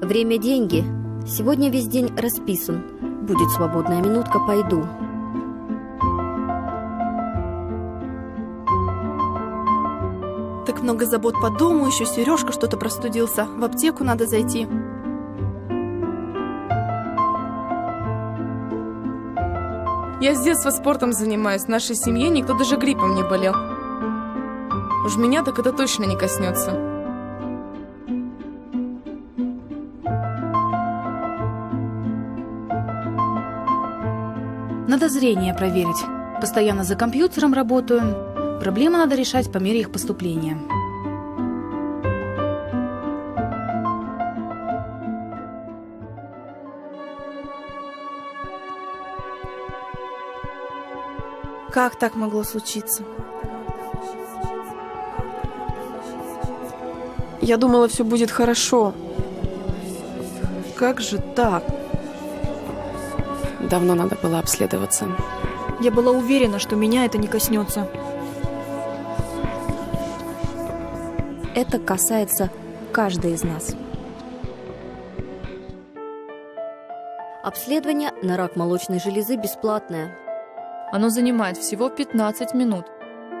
Время – деньги. Сегодня весь день расписан. Будет свободная минутка, пойду. Так много забот по дому, еще Сережка что-то простудился. В аптеку надо зайти. Я с детства спортом занимаюсь. В нашей семье никто даже гриппом не болел. Уж меня так это точно не коснется. Надо зрение проверить. Постоянно за компьютером работаю. Проблемы надо решать по мере их поступления. Как так могло случиться? Я думала, все будет хорошо. Как же так? Давно надо было обследоваться. Я была уверена, что меня это не коснется. Это касается каждой из нас. Обследование на рак молочной железы бесплатное. Оно занимает всего 15 минут.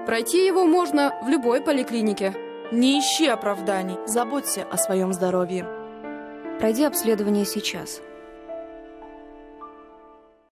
Пройти его можно в любой поликлинике. Не ищи оправданий, заботься о своем здоровье. Пройди обследование сейчас.